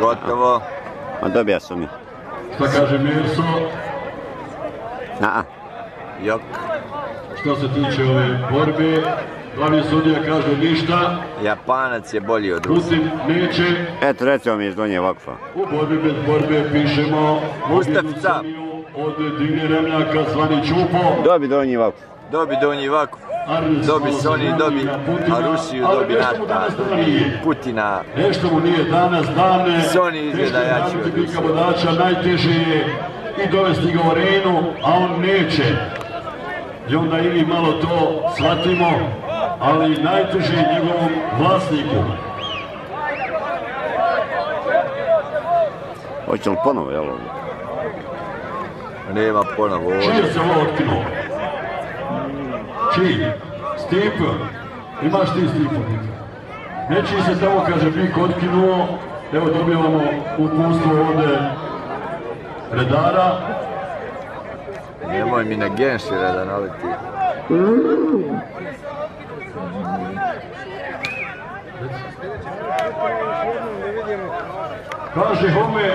Gotovo. Ma dobija su mi. Šta kaže Mirso? A, Jok. Što se tiče ove borbe, glavni sudija kaže ništa, Japanac je bolji od Rusa. Putin neće, eto recimo mi iz Donje Vakfa. u borbi bez borbe pišemo crniju od Dine Remljaka zvani Čupo. Dobi Donji Vakfa. Dobi donji vaku. Dobi Sony, dobi na Putina, a Rusiju, dobi dan dobi. Putina. Nešto mu nije danas dane. Sony izgleda jači od Rusije. vodača, najteže je i dovesti ga u arenu, a on neće. I onda i mi malo to shvatimo, ali najteže je njegovom vlasniku. Hoće li ponovo, jel? Nema ponovo ovdje. Čije se ovo otkinuo? Čiji? Stipe? Imaš ti Stipe? Nečiji se tamo, kaže, bik otkinuo. Evo dobivamo upustvo ovdje redara. Nemoj mi na genšira da naleti. Kaže Home,